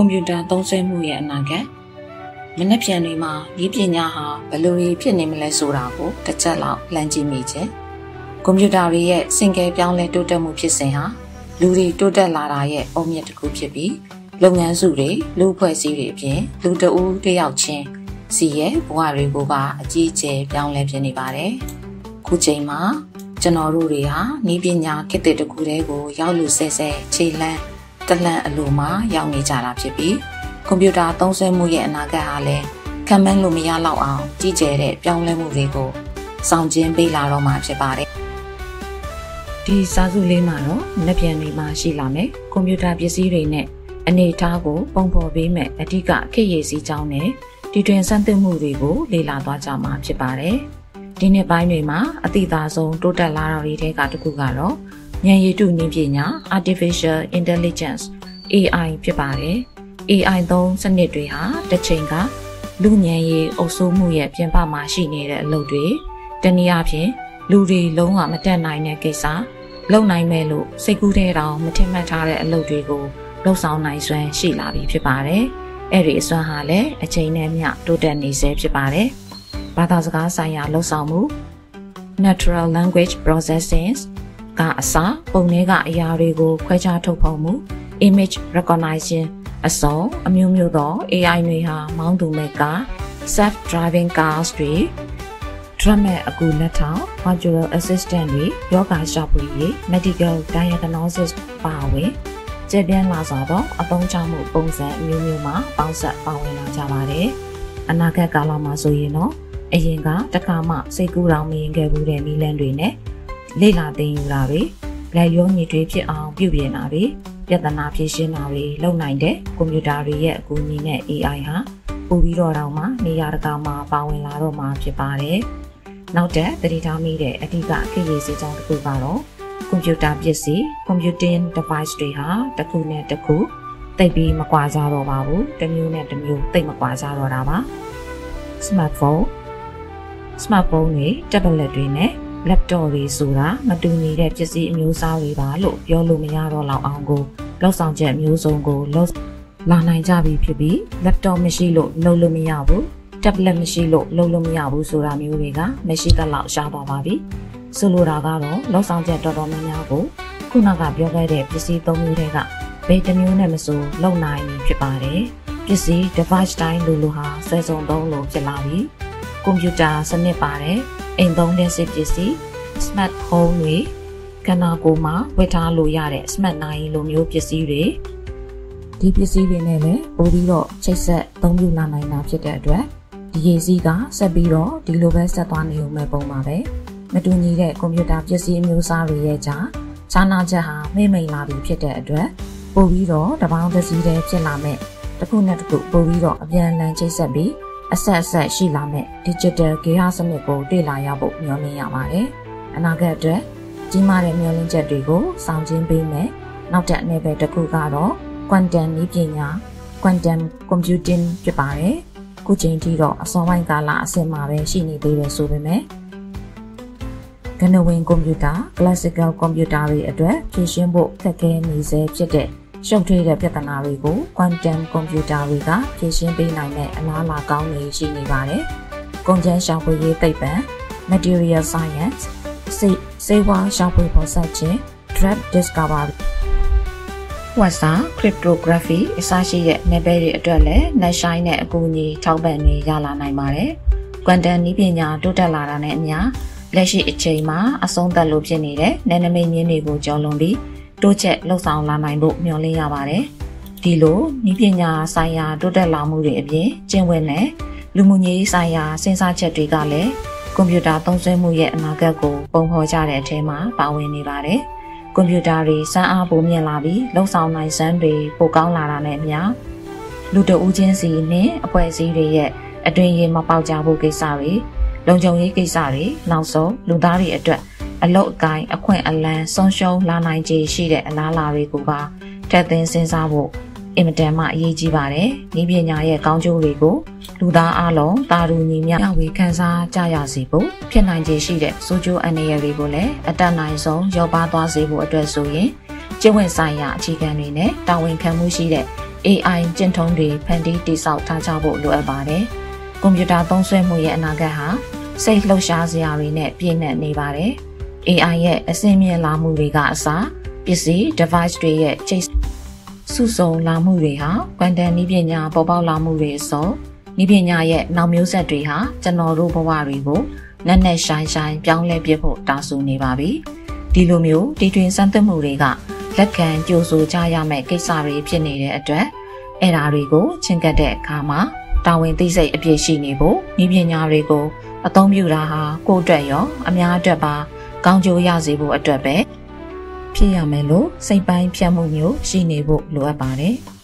ကွန်ပျူတာသုံးစွဲမှုရဲ့အနာဂတ်မနှက်ပြန်တွေမှာဤပညာဟာဘယ်လိုဖြစ်နေမလဲဆိုတာကိုတစ်ချက်လောက်လှမ်းကြည့်မိခြင်းကွန်ပျူတာတွေရဲ့စင်ကယ်ပြောင်းလဲတိုးတက်မှုဖြစ်စဉ်ဟာလူတွေတိုးတက်လာတာရဲ့အုံမြင့်တစ်ခုဖြစ်ပြီးလုပ်ငန်းစုတွေလူအဖွဲ့အစည်းတွေအပြင်လူတဦးတယောက်ချင်းစီရဲ့ဘဝတွေကိုပါအကြီးအကျယ်ပြောင်းလဲဖြစ်နေပါတယ်။ခုချိန်မှာကျွန်တော်တို့တွေဟာဤပညာခေတ်တစ်ခုတည်းကိုရောက်လူဆဲဆဲခြေလန်း တလန့်အလိုမှာရောက်နေကြတာဖြစ်ပြီးကွန်ပျူတာသုံးစွဲမှုရဲ့အနာဂတ်ဟာလည်းခံမှန်းလို့မရတော့အောင်ကြီးကျယ်တဲ့ပြောင်းလဲမှုတွေကိုဆောင်ကျဉ်ပေးလာတော့မှာဖြစ်ပါတယ်ဒီစာစုလေးမှာတော့နှစ်ပြန်တွေမှာရှိလာမယ်ကွန်ပျူတာပစ္စည်းတွေနဲ့အနေအထားကိုပုံဖော်ပေးမယ်အဓိကခေတ်ရည်စည်းကြောင်းနဲ့ဒီတွင်စမ်းသပ်မှုတွေကိုလေ့လာသွားကြမှာဖြစ်ပါတယ်ဒီနှစ်ပိုင်းတွေမှာအတိအသာဆုံးတိုးတက်လာတာတွေထဲကတစ်ခုကတော့ ဉာဏ်ရည်တုနည်းပညာ artificial intelligence AI ဖြစ်ပါတယ် AI သုံးစနစ်တွေဟာတစ်ချိန်ကလူဉာဏ်ရည်အုပ်စိုးမှုရဲ့ပြင်ပမှာရှိနေတဲ့အလုပ်တွေတနည်းအားဖြင့်လူတွေလုံးဝမတက်နိုင်တဲ့ကိစ္စလုံနိုင်မဲ့လို့စိတ်ကူးထဲတောင်မထင်မှတ်ထားတဲ့အလုပ်တွေကိုလှုပ်ဆောင်နိုင်စွမ်းရှိလာပြီဖြစ်ပါတယ်။အဲ့ဒီအစွမ်းဟာလည်းအချိန်နဲ့မျှတိုးတက်နေစေဖြစ်ပါတယ်။ဘာသာစကားဆိုင်ရာလှုပ်ဆောင်မှု natural language processing ကအစပုံထဲကအရာတွေကိုခွဲခြားထုတ်ဖော်မှု image recognition အစုံအမျိုးမျိုးသော AI တွေဟာမောင်းသူမဲ့ကား self driving cars တွေ drum မဲ့အကူလက်ထောင် virtual assistant တွေယောဂရှာဖွေရေး medical diagnosis ပါဝင်ကျပြန့်လာစွာသောအသုံးချမှုပုံစံအမျိုးမျိုးမှာပေါင်းဆက်ပါဝင်လာကြပါတယ်။အနာဂတ်ကာလမှာဆိုရင်တော့အရင်ကတခါမှစိတ်ကူးတောင်မရင်ခဲ့ဘူးတဲ့နီလန်းတွေနဲ့ လေ့လာသင်ယူတာတွေလက်ရောညီတွေဖြစ်အောင်ပြုပြင်တာတွေပြဿနာဖြေရှင်းတာတွေလုပ်နိုင်တဲ့ကွန်ပျူတာတွေရဲ့အကူအညီနဲ့ AI ဟာပို့ပြီးတော့တော့မှနေရာတကာမှာပါဝင်လာတော့မှာဖြစ်ပါတယ်။နောက်တဲ့တတိထားမိတဲ့အဓိကအခရည်စီကြောင်းတစ်ခုကတော့ကွန်ပျူတာပစ္စည်း computing device တွေဟာတစ်ခုနဲ့တစ်ခုတိတ်ပြီးမကွာကြတော့ပါဘူး။တစ်မျိုးနဲ့တစ်မျိုးတိတ်မကွာကြတော့တာပါ။ smartphone smartphone တွေ tablet တွေနဲ့ laptop တွေဆိုတာမတူညီတဲ့ပစ္စည်းအမျိုးအစားတွေပါလို့ပြောလို့မရတော့လောက်အောင်ကိုလောက်ဆောင်ချက်မျိုးစုံကိုလောက်လာနိုင်ကြပြီဖြစ်ပြီး laptop မရှိလို့လုပ်လို့မရဘူး tablet မရှိလို့လုပ်လို့မရဘူးဆိုတာမျိုးတွေကမရှိသလောက်ရှားသွားပါပြီဆိုလိုတာကတော့လောက်ဆောင်ချက်တော်တော်များများကိုခုနကပြောခဲ့တဲ့ပစ္စည်းသုံးမျိုးတွေကဘယ်တစ်မျိုးနဲ့မဆိုလုံနိုင်ပြီဖြစ်ပါတယ်ပစ္စည်း device တိုင်းလိုလိုဟာဆွဲဆောင်သုံးလို့ဖြစ်လာပြီကွန်ပျူတာစနစ်ပါတယ် အိမ်သုံးတဲ့စစ်ပစ္စည်း smart home တွေကနာကိုမှာဝတ်ထားလို့ရတဲ့ smart နိုင်လိုမျိုးပစ္စည်းတွေဒီပစ္စည်းတွေနဲ့လည်းပို့ပြီးတော့ချိတ်ဆက်အသုံးပြုလာနိုင်တာဖြစ်တဲ့အတွက်ဒီရည်စည်းကဆက်ပြီးတော့ဒီလိုပဲဆက်သွားနေုံပဲပုံပါပဲမတူညီတဲ့ကွန်ပျူတာပစ္စည်းအမျိုးအစားတွေရဲ့ကြားခြားနာချက်ဟာမိမ့်မိန်လာပြီဖြစ်တဲ့အတွက်ပို့ပြီးတော့တပေါင်းတစ်စီးတည်းဖြစ်လာမဲ့တစ်ခုနဲ့တစ်ခုပို့ပြီးတော့အပြန်အလှန်ချိတ်ဆက်ပြီး အဆက်အဆက်ရှိလာမဲ့ digital ဂေဟစနစ်ကိုတွေ့လာရဖို့မျှော်လင့်ရပါတယ်။အနာဂတ်အတွက်ကြီးမားတဲ့မျှော်လင့်ချက်တွေကိုဆောင်ကျင်းပေးမယ်။နောက်တဲ့အနေပဲတစ်ခုကတော့ quantum နည်းပညာ quantum computing ဖြစ်ပါတယ်။ခုချိန်ထိတော့အစောပိုင်းကာလအဆင့်မှာပဲရှိနေသေးတယ်ဆိုပေမဲ့ကနဝင်ကွန်ပျူတာ classical ကွန်ပျူတာတွေအတွက်ဖြည့်ရှင်းဖို့ခက်ခဲနေစေဖြစ်တဲ့ ရှုပ်ထွေးတဲ့ပြဿနာတွေကို quantum computer တွေကဖြေရှင်းပေးနိုင်တဲ့အလားအလာကောင်းတွေရှိနေပါတယ်။ကုန်ကျန်းရှာဖွေရေးသိပ္ပံ material science စေစေဝါရှာဖွေဖော်စပ်ခြင်း drug discovery ဝါစာ cryptography အစရှိတဲ့နယ်ပယ်တွေအတွက်လည်းနှက်ဆိုင်တဲ့အကူအညီထောက်ပံ့တွေရလာနိုင်ပါတယ်။ quantum နည်းပညာတိုးတက်လာတာနဲ့အမျှလက်ရှိအချိန်မှာအဆုံးသတ်လို့ဖြစ်နေတဲ့နယ်နိမိတ်မြင်းတွေကိုကျော်လွန်ပြီး တိုးချက်လှုပ်ဆောင်လာနိုင်ဖို့မျှော်လင့်ရပါတယ်။ဒီလိုဤပညာဆိုင်ရာတိုးတက်လာမှုတွေအပြင်ကျင့်ဝတ်နဲ့လူမှုရေးဆိုင်ရာစဉ်းစားချက်တွေကလည်းကွန်ပျူတာသုံးစွဲမှုရဲ့အနာဂတ်ကိုပုံဖော်ကြတဲ့အထဲမှာပါဝင်နေပါတယ်။ကွန်ပျူတာတွေစမ်းအားပိုမြင့်လာပြီးလှုပ်ဆောင်နိုင်စွမ်းတွေပိုကောင်းလာတာနဲ့အမျှလူတဦးချင်းစီနဲ့အဖွဲ့အစည်းတွေရဲ့အတွင်ရင်မပေါက်ကြဖို့ကိစ္စတွေလုံခြုံရေးကိစ္စတွေနောက်ဆုံးလူသားတွေအတွက် အလုတ်အကိုင်းအခွင့်အလန်းဆုံးရှုံးလာနိုင်ခြေရှိတဲ့အလားအလာတွေကိုပါထပ်သွင်းစဉ်းစားဖို့အင်မတန်မှအရေးကြီးပါတယ်။ဤပညာရဲ့ကောင်းကျိုးတွေကိုလူသားအလုံးတာရူညီမြဝေခန်းစားကြရစီဖို့ဖြစ်နိုင်ခြေရှိတဲ့စိုးကျိုးအနေရတွေကိုလည်းအတတ်နိုင်ဆုံးရောပါသွားစေဖို့အတွက်ဆိုရင်ကျင့်ဝတ်ဆိုင်ရာအခြေခံတွေနဲ့တာဝန်ခံမှုရှိတဲ့ AI ကျင့်ထုံးတွေဖန်တီးတည်ဆောက်ထားကြဖို့လိုအပ်ပါတယ်။ကွန်ပျူတာသုံးစွဲမှုရဲ့အနာဂတ်ဟာစိတ်လှုပ်ရှားစရာတွေနဲ့ပြည့်နှက်နေပါတယ်။ AI ရဲ့အစင်းမြင့်လာမှုတွေကအစားပစ္စည်း device တွေရဲ့ချိတ်စုစုံလာမှုတွေဟာကွမ်တန်နည်းပညာပေါ်ပေါက်လာမှုတွေအစုံနည်းပညာရဲ့နောက်မျိုးဆက်တွေဟာကျွန်တော်တို့ဘဝတွေကိုနက်နက်ရှိုင်းရှိုင်းပြောင်းလဲပြဖို့တာဆူနေပါပြီ။ဒီလိုမျိုးတီထွင်စမ်းသပ်မှုတွေကလက်ခံကြိုဆိုကြရမယ့်ကိစ္စတွေဖြစ်နေတဲ့အတွက်အဲ့ဓာတွေကိုချင်းကပ်တဲ့အခါမှာတာဝန်သိစိတ်အပြည့်ရှိနေဖို့ဤပညာတွေကိုအသုံးပြုတာဟာကိုယ့်အတွက်ရောအများအတွက်ပါ ကောင်းကျိုးရစေဖို့အတွက်ပဲဖြစ်ရမယ်လို့စိတ်ပိုင်းဖြတ်မှုမျိုးရှိနေဖို့လိုအပ်ပါတယ်။